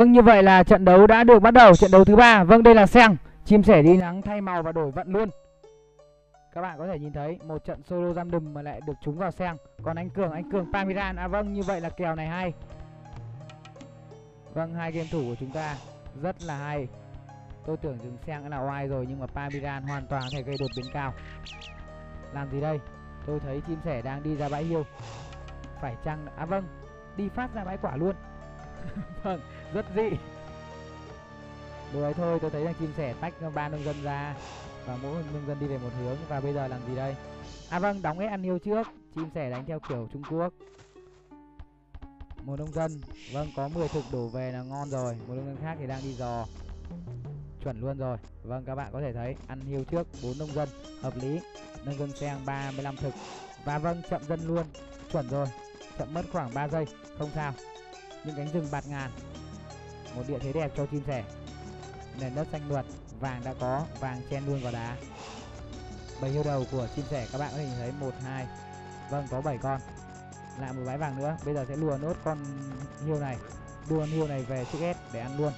Vâng như vậy là trận đấu đã được bắt đầu, trận đấu thứ ba. Vâng đây là Seng, chim sẻ đi nắng thay màu và đổi vận luôn. Các bạn có thể nhìn thấy một trận solo giam đùm mà lại được trúng vào Seng. Còn anh Cường, anh Cường Pamiran. À vâng như vậy là kèo này hay. Vâng hai game thủ của chúng ta rất là hay. Tôi tưởng dừng Seng là oai rồi nhưng mà Pamiran hoàn toàn có thể gây đột biến cao. Làm gì đây? Tôi thấy chim sẻ đang đi ra bãi hiêu. Phải chăng à vâng, đi phát ra bãi quả luôn. vâng, rất dị. Đuổi thôi tôi thấy rằng chim sẻ tách ba nông dân ra và mỗi nông dân đi về một hướng và bây giờ làm gì đây? À vâng đóng hết ăn yêu trước chim sẻ đánh theo kiểu trung quốc. Một nông dân vâng có 10 thực đổ về là ngon rồi một nông dân khác thì đang đi dò. Chuẩn luôn rồi. Vâng các bạn có thể thấy ăn hiêu trước bốn nông dân hợp lý. Nông dân sang 35 thực. Và vâng chậm dân luôn. Chuẩn rồi. Chậm mất khoảng 3 giây không sao những cánh rừng bạt ngàn. Một địa thế đẹp cho chim sẻ. Nền đất xanh mượt vàng đã có vàng chen luôn vào đá. Bầy hiêu đầu của chim sẻ các bạn có thể nhìn thấy một hai vâng có 7 con. Lại một bãi vàng nữa bây giờ sẽ lùa nốt con hiêu này. Đưa con hiêu này về chiếc S để ăn luôn.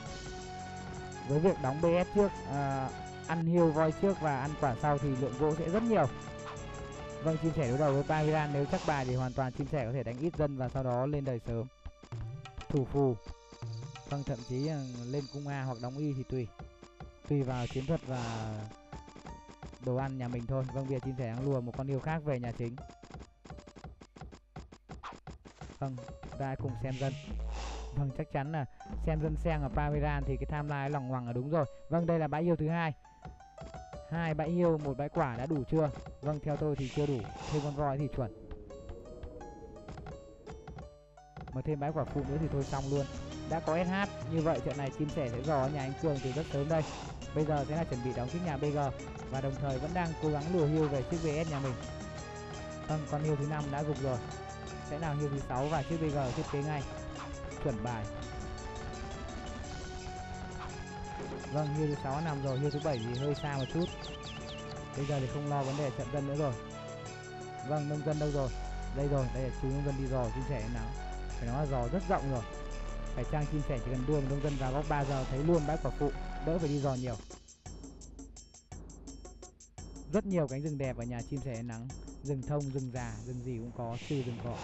Với việc đóng BS trước à, ăn hiêu voi trước và ăn quả sau thì lượng gỗ sẽ rất nhiều. Vâng chim sẻ đối đầu với Paviran nếu chắc bài thì hoàn toàn chim sẻ có thể đánh ít dân và sau đó lên đời sớm thủ phù. Vâng thậm chí ờ, lên cung A hoặc đóng Y thì tùy. Tùy vào chiến thuật và đồ ăn nhà mình thôi. Vâng bây giờ chim sẻ đang lùa một con yêu khác về nhà chính. Vâng ta cùng xem dân. Vâng chắc chắn là xem dân sen ở Paviran thì cái tham lai lòng hoàng là đúng rồi. Vâng đây là bãi yêu thứ hai. Hai bãi yêu, một bãi quả đã đủ chưa? Vâng theo tôi thì chưa đủ. Thêm con voi thì chuẩn. Mà thêm bãi quả phụ nữa thì thôi xong luôn. Đã có SH như vậy trận này chim sẻ sẽ dò nhà anh Cường từ rất sớm đây. Bây giờ sẽ là chuẩn bị đóng chiếc nhà BG và đồng thời vẫn đang cố gắng lùa hưu về chiếc VS nhà mình. Vâng con hưu thứ năm đã gục rồi. Sẽ nào hưu thứ sáu và chiếc BG thiết kế ngay. Chuẩn bài. Vâng hưu thứ sáu nằm rồi hưu thứ bảy thì hơi xa một chút. Bây giờ thì không lo vấn đề trận dân nữa rồi. Vâng nông dân đâu rồi? Đây rồi, đây là chú nông dân đi dò chia sẻ nào phải nói là dò rất rộng rồi. Phải trang chim sẻ chỉ cần đua một nông dân vào góc 3 giờ thấy luôn bãi quả phụ, đỡ phải đi dò nhiều. Rất nhiều cánh rừng đẹp ở nhà chim sẻ nắng, rừng thông, rừng già, rừng gì cũng có, trừ rừng cỏ.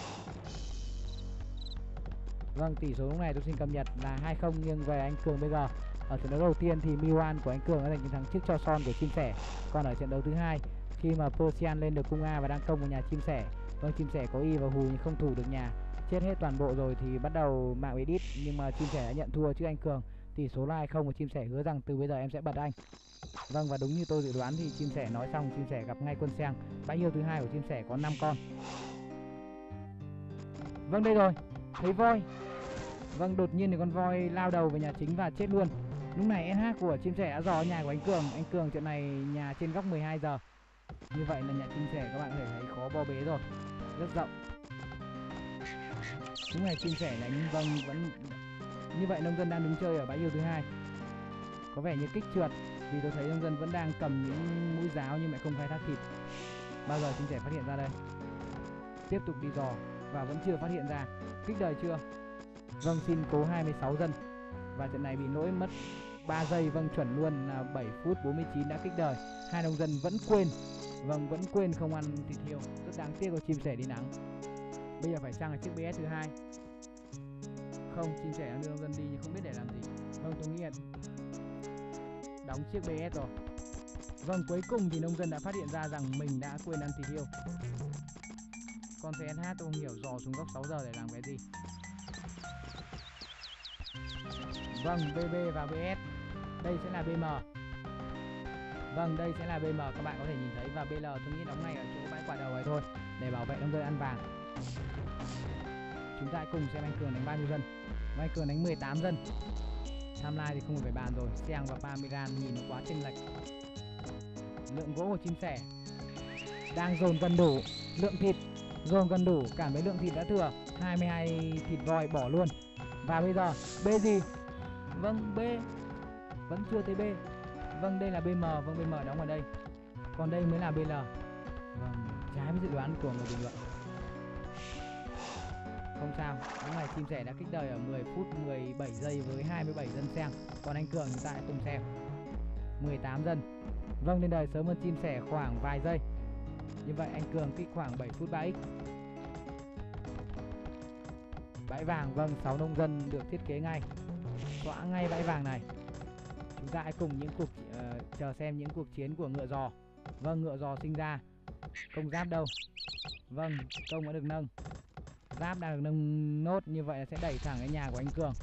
Vâng tỷ số lúc này tôi xin cập nhật là 2-0 nghiêng về anh cường bây giờ. Ở trận đấu đầu tiên thì Miwan của anh cường đã giành chiến thắng trước cho son của chim sẻ. Còn ở trận đấu thứ hai, khi mà Persian lên được cung A và đang công vào nhà chim sẻ vâng chim sẻ có y và hù nhưng không thủ được nhà chết hết toàn bộ rồi thì bắt đầu mạng bị đít nhưng mà chim sẻ đã nhận thua chứ anh cường. Tỷ số là không và chim sẻ hứa rằng từ bây giờ em sẽ bật anh. Vâng và đúng như tôi dự đoán thì chim sẻ nói xong, chim sẻ gặp ngay quân sen bãi hiêu thứ hai của chim sẻ có 5 con. Vâng đây rồi. Thấy voi. Vâng đột nhiên thì con voi lao đầu về nhà chính và chết luôn. Lúc này sh của chim sẻ đã dò nhà của anh cường. Anh cường trận này nhà trên góc 12 giờ. Như vậy là nhà chim sẻ các bạn có thể thấy khó bo bế rồi. Rất rộng. Đúng này chia sẻ là anh vâng vẫn như vậy nông dân đang đứng chơi ở bãi yêu thứ hai. Có vẻ như kích trượt vì tôi thấy nông dân vẫn đang cầm những mũi giáo nhưng lại không khai thác thịt bao giờ chia sẻ phát hiện ra đây? Tiếp tục đi dò và vẫn chưa phát hiện ra. Kích đời chưa? Vâng xin cố 26 dân. Và trận này bị lỗi mất 3 giây. Vâng chuẩn luôn là 7 phút 49 đã kích đời. Hai nông dân vẫn quên. Vâng vẫn quên không ăn thịt hiêu rất đáng tiếc của chim sẻ đi nắng bây giờ phải sang là chiếc BS thứ hai. Không chim sẻ đưa nông dân đi nhưng không biết để làm gì. Vâng tôi nghĩ là đóng chiếc BS rồi. Vâng cuối cùng thì nông dân đã phát hiện ra rằng mình đã quên ăn thịt hiêu con nh tôi không hiểu dò xuống góc 6 giờ để làm cái gì? Vâng, BB và BS Đây sẽ là BM Vâng, đây sẽ là BM Các bạn có thể nhìn thấy. Và BL tôi nghĩ đóng ngay ở chỗ bãi quả đầu này thôi Để bảo vệ nông dân ăn vàng. Chúng ta hãy cùng xem anh Cường đánh bao nhiêu dân. Và Anh Cường đánh 18 dân. Timeline lai thì không phải bàn rồi. Seng và Pamiran nhìn nó quá chênh lệch. Lượng gỗ của chim sẻ Đang dồn gần đủ Lượng thịt, dồn gần đủ Cảm thấy lượng thịt đã thừa. 22 thịt voi bỏ luôn. Và bây giờ, B gì? Vâng B. Vẫn chưa thấy B. Vâng đây là BM Vâng BM đóng ở đây. Còn đây mới là BL Vâng trái với dự đoán của người bình luận không sao lúc này chim sẻ đã kích đời ở 10 phút 17 giây với 27 dân xem. Còn anh cường hiện tại cùng xem. 18 dân. Vâng lên đời sớm hơn chim sẻ khoảng vài giây. Như vậy anh cường kích khoảng 7 phút 3x bãi vàng vâng 6 nông dân được thiết kế ngay. Xóa ngay bãi vàng này. Chúng ta hãy cùng những cuộc uh, chờ xem những cuộc chiến của ngựa giò. Vâng ngựa giò sinh ra công giáp đâu. Vâng công đã được nâng. Giáp đang được nâng nốt như vậy là sẽ đẩy thẳng đến nhà của anh cường.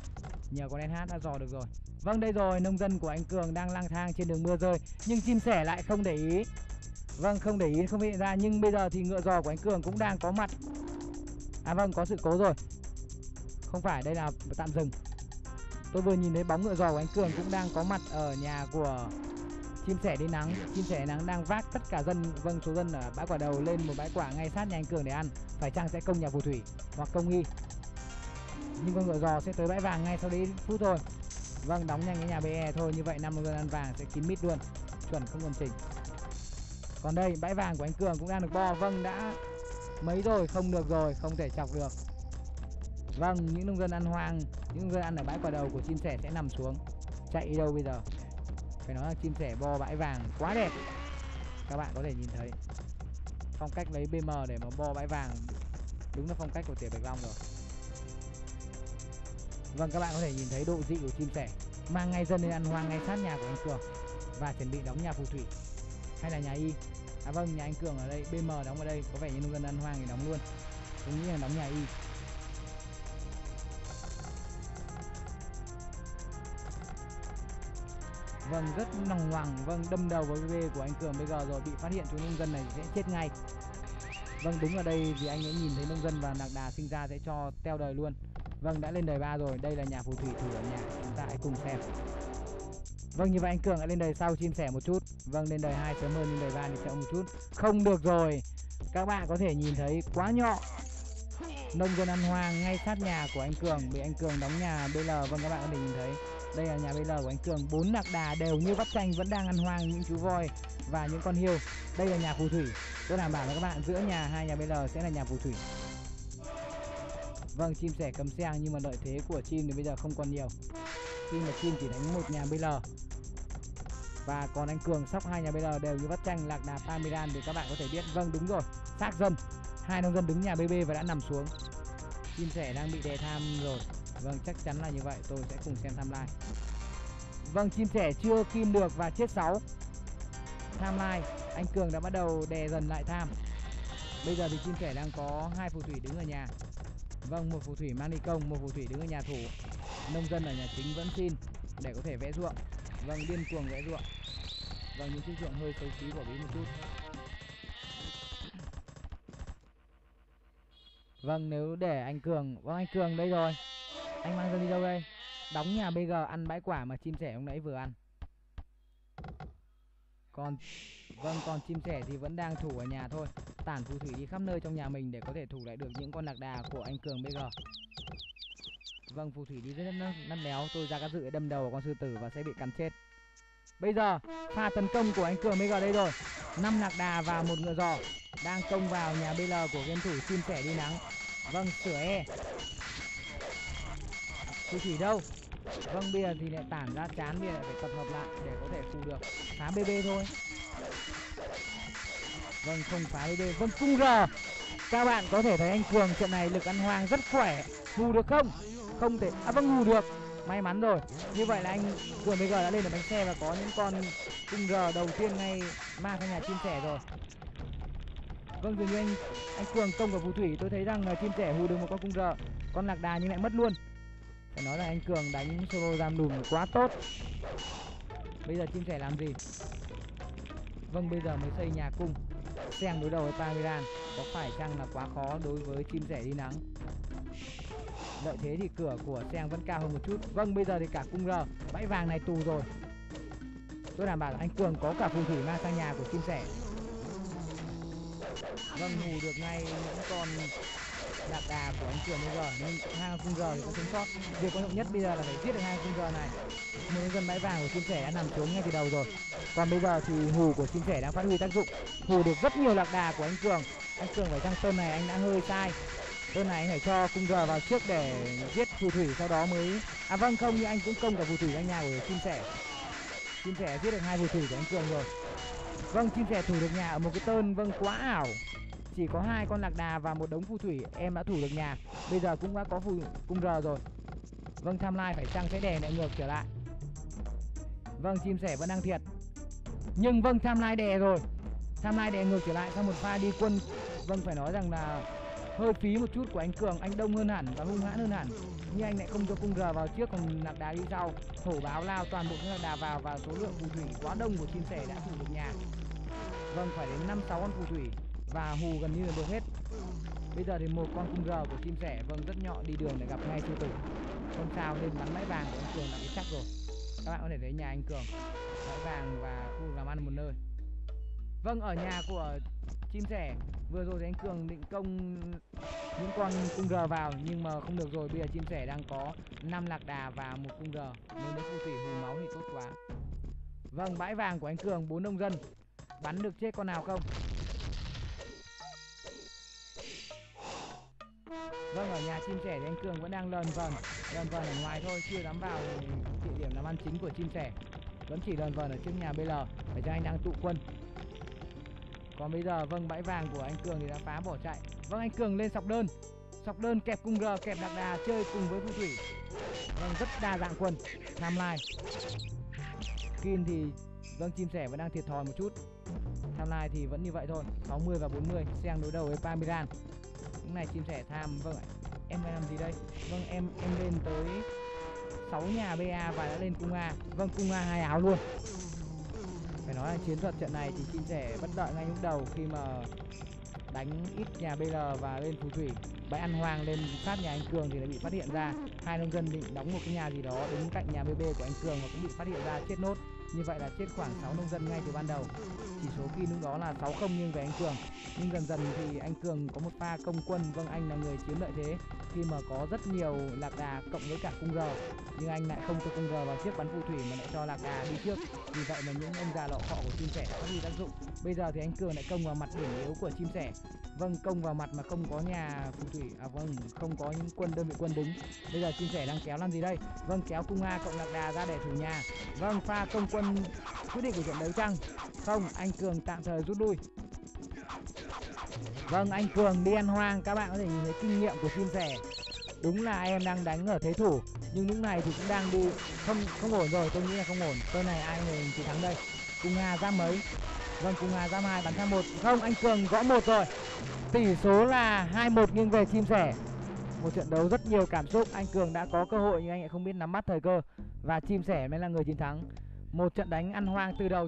Nhờ con NH đã dò được rồi. Vâng đây rồi, nông dân của anh cường đang lang thang trên đường mưa rơi. Nhưng chim sẻ lại không để ý. Vâng không để ý, không hiện ra. Nhưng bây giờ thì ngựa giò của anh cường cũng đang có mặt. À vâng có sự cố rồi. Không phải, đây là tạm dừng. Tôi vừa nhìn thấy bóng ngựa giò của anh cường cũng đang có mặt ở nhà của chim sẻ đi nắng. Chim sẻ nắng đang vác tất cả dân vâng số dân ở bãi quả đầu lên một bãi quả ngay sát nhà anh cường để ăn. Phải chăng sẽ công nhà phù thủy hoặc công nghi? Nhưng con ngựa giò sẽ tới bãi vàng ngay sau đấy phút thôi. Vâng đóng nhanh cái nhà be thôi. Như vậy năm dân ăn vàng sẽ kín mít luôn. Chuẩn không còn chỉnh. Còn đây, bãi vàng của anh cường cũng đang được bo. Vâng đã mấy rồi? Không được rồi, không thể chọc được. Vâng những nông dân ăn hoang, những nông dân ăn ở bãi quả đầu của chim sẻ sẽ nằm xuống. Chạy đi đâu bây giờ? Phải nói là chim sẻ bo bãi vàng quá đẹp. Các bạn có thể nhìn thấy phong cách lấy bm để mà bo bãi vàng đúng là phong cách của tỉa bạch long rồi. Vâng các bạn có thể nhìn thấy độ dị của chim sẻ mang ngay dân lên ăn hoang ngay sát nhà của anh cường và chuẩn bị đóng nhà phù thủy hay là nhà y. À vâng nhà anh cường ở đây bm đóng ở đây, có vẻ như nông dân ăn hoang thì đóng luôn. Tôi nghĩ là đóng nhà y. Vâng, rất nòng hoàng, vâng, đâm đầu vào BB của anh Cường bây giờ rồi bị phát hiện chú nông dân này sẽ chết ngay. Vâng, đúng ở đây thì anh ấy nhìn thấy nông dân và nạc đà sinh ra sẽ cho teo đời luôn. Vâng, đã lên đời ba rồi, đây là nhà phù thủy thủ ở nhà, chúng ta hãy cùng xem. Vâng, như vậy anh Cường đã lên đời sau chia sẻ một chút. Vâng, lên đời hai sớm hơn lên đời ba thì chậm một chút. Không được rồi. Các bạn có thể nhìn thấy quá nhọ. Nông dân ăn hoang ngay sát nhà của anh Cường bị anh Cường đóng nhà BL. Vâng các bạn có thể nhìn thấy đây là nhà BL của anh Cường. Bốn lạc đà đều như vắt chanh, vẫn đang ăn hoang những chú voi và những con hiêu đây là nhà phù thủy. Tôi đảm bảo với các bạn, giữa nhà hai nhà BL sẽ là nhà phù thủy. Vâng chim sẻ cầm xe, nhưng mà lợi thế của chim thì bây giờ không còn nhiều. Khi mà chim chỉ đánh một nhà BL và còn anh Cường sóc hai nhà BL đều như vắt chanh, lạc đà Pamiran thì các bạn có thể biết. Vâng đúng rồi. Xác dân hai nông dân đứng nhà BB và đã nằm xuống. Chim sẻ đang bị đè tham rồi. Vâng chắc chắn là như vậy. Tôi sẽ cùng xem timeline. Vâng chim sẻ chưa kim được và chết 6 Timeline anh Cường đã bắt đầu đè dần lại tham. Bây giờ thì chim sẻ đang có hai phù thủy đứng ở nhà. Vâng một phù thủy mang đi công một phù thủy đứng ở nhà thủ. Nông dân ở nhà chính vẫn xin để có thể vẽ ruộng. Vâng điên cuồng vẽ ruộng. Vâng những chiếc ruộng hơi xấu xí của bí một chút. Vâng nếu để anh Cường Vâng anh Cường đây rồi anh mang ra đi đâu đây? Đóng nhà bg ăn bãi quả mà chim sẻ lúc nãy vừa ăn. Còn vâng còn chim sẻ thì vẫn đang thủ ở nhà thôi. Tản phù thủy đi khắp nơi trong nhà mình để có thể thủ lại được những con lạc đà của anh cường bg vâng phù thủy đi rất năn néo tôi ra các dự đâm đầu con sư tử và sẽ bị cắn chết. Bây giờ, pha tấn công của anh cường bg đây rồi. Năm lạc đà và một ngựa giò đang công vào nhà bl của game thủ chim sẻ đi nắng. Vâng sửa e phù thủy đâu. Vâng bây giờ thì lại tản ra chán, bây giờ phải tập hợp lại để có thể phù được. Phá bb thôi. Vâng không phá bb vâng cung r các bạn có thể thấy anh cường trận này lực ăn hoang rất khỏe. Hù được không? Không thể. À vâng hù được. May mắn rồi. Như vậy là anh cường bây giờ đã lên được bánh xe và có những con cung r đầu tiên ngay mang sang nhà chim sẻ rồi. Vâng dường như anh anh cường công và phù thủy, tôi thấy rằng chim sẻ hù được một con cung r con lạc đà nhưng lại mất luôn phải nói là anh cường đánh solo giam đùm quá tốt. Bây giờ chim sẻ làm gì? Vâng bây giờ mới xây nhà cung. Xem đối đầu với Pamiran có phải chăng là quá khó đối với chim sẻ đi nắng? Lợi thế thì cửa của Seng vẫn cao hơn một chút. Vâng bây giờ thì cả cung r. Bãi vàng này tù rồi. Tôi đảm bảo là anh cường có cả phù thủy mang sang nhà của chim sẻ vâng hù được ngay những con đạp đà của anh cường bây giờ nhưng hai khung giờ thì có sống sót. Việc quan trọng nhất bây giờ là phải giết được hai khung giờ này. Mới đến gần bãi vàng của chim sẻ đã nằm xuống ngay từ đầu rồi. Còn bây giờ thì hù của chim sẻ đang phát huy tác dụng. Hù được rất nhiều lạc đà của anh cường. Anh cường phải trong sơn này anh đã hơi sai. Tên này anh phải cho cung giờ vào trước để giết phù thủy, sau đó mới À vâng không nhưng anh cũng công cả phù thủy anh nhà của chim sẻ. Chim sẻ giết được hai phù thủy của anh Cường rồi. Vâng chim sẻ thủ được nhà ở một cái tên vâng quá ảo. Chỉ có hai con lạc đà và một đống phù thủy, em đã thủ được nhà. Bây giờ cũng đã có phù cung R rồi. Vâng tham lai phải chăng sẽ đè lại ngược trở lại? Vâng chim sẻ vẫn đang thiệt. Nhưng vâng tham lai đè rồi. Tham lai đè ngược trở lại sau một pha đi quân. Vâng phải nói rằng là hơi phí một chút của anh Cường. Anh đông hơn hẳn và hung hãn hơn hẳn. Nhưng anh lại không cho cung R vào trước, còn lạc đà đi sau. Thổ báo lao toàn bộ những lạc đà vào và số lượng phù thủy quá đông của chim sẻ đã thủ được nhà. Vâng phải đến 5 6 con phù thủy và hù gần như là được hết. Bây giờ thì một con cung R của chim sẻ vâng rất nhọ đi đường để gặp ngay sư tử. Con sao nên bắn mãi vàng của anh Cường là cái chắc rồi. Các bạn có thể thấy nhà anh Cường Mãi vàng và khu làm ăn một nơi. Vâng ở nhà của chim sẻ, vừa rồi thì anh Cường định công những con cung R vào, nhưng mà không được rồi, bây giờ chim sẻ đang có 5 lạc đà và một cung R nếu lấy phù thủy hù máu thì tốt quá. Vâng bãi vàng của anh Cường, bốn nông dân. Bắn được chết con nào không? Vâng ở nhà chim sẻ thì anh Cường vẫn đang lờn vần lờn vần ở ngoài thôi, chưa dám vào địa điểm làm ăn chính của chim sẻ. Vẫn chỉ lờn vần ở trước nhà BL để cho anh đang tụ quân. Còn bây giờ vâng bãi vàng của anh Cường thì đã phá bỏ chạy. Vâng anh Cường lên sọc đơn. Sọc đơn kẹp cung R kẹp đặc đà, chơi cùng với phù thủy. Vâng rất đa dạng quân. Tham lai. Kim thì vâng chim sẻ vẫn đang thiệt thòi một chút. Tham lai thì vẫn như vậy thôi. 60 và 40 Sang đối đầu với Pamiran cũng này chim sẻ tham Vâng ạ. Em đang làm gì đây? Vâng em em lên tới 6 nhà BA và đã lên cung A. Vâng cung A hai áo luôn. Phải nói là chiến thuật trận này thì chim sẻ bất lợi ngay lúc đầu khi mà đánh ít nhà BL và lên phù thủy. Bãi ăn hoang lên sát nhà anh Cường thì lại bị phát hiện ra. Hai nông dân định đóng một cái nhà gì đó đứng cạnh nhà BB của anh Cường và cũng bị phát hiện ra chết nốt như vậy là chết khoảng 6 nông dân ngay từ ban đầu. Chỉ số khi lúc đó là 6 không nghiêng về anh Cường. Nhưng dần dần thì anh Cường có một pha công quân vâng anh là người chiếm lợi thế khi mà có rất nhiều lạc đà cộng với cả cung giờ nhưng anh lại không cho cung giờ vào chiếc bắn phù thủy mà lại cho lạc đà đi trước. Vì vậy mà những ông già lọ khọ của chim sẻ phát huy tác dụng. Bây giờ thì anh Cường lại công vào mặt điểm yếu của chim sẻ. Vâng công vào mặt mà không có nhà phù thủy. À vâng không có những quân đơn vị quân đứng. Bây giờ chim sẻ đang kéo làm gì đây? Vâng kéo cung A cộng lạc đà ra để thủ nhà. Vâng pha công quân quyết định của trận đấu chăng? Không, anh Cường tạm thời rút lui. Vâng anh Cường đi ăn hoang, các bạn có thể nhìn thấy kinh nghiệm của chim sẻ. Đúng là em đang đánh ở thế thủ, Nhưng lúc này thì cũng đang đi. Không không ổn rồi, tôi nghĩ là không ổn. Tôi này ai người chiến thắng đây. Cung Hà ra mấy? Vâng Cung Hà ra hai, bắn sang một. Không, anh Cường gõ một rồi. Tỷ số là 2-1 nghiêng về chim sẻ. Một trận đấu rất nhiều cảm xúc. Anh Cường đã có cơ hội nhưng anh lại không biết nắm bắt thời cơ. Và chim sẻ mới là người chiến thắng. Một trận đánh ăn hoang từ đầu